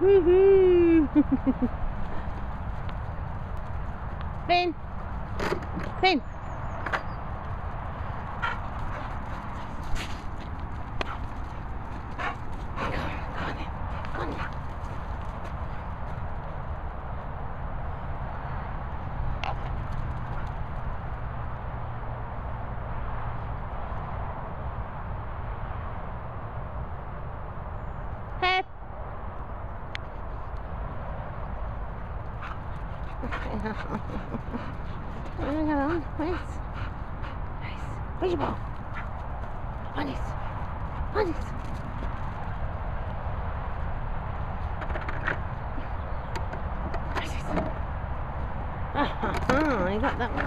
Woohoo! Finn! Finn! There we go. Nice. Nice. Reach ball. On it. On it. Oh, I got that one.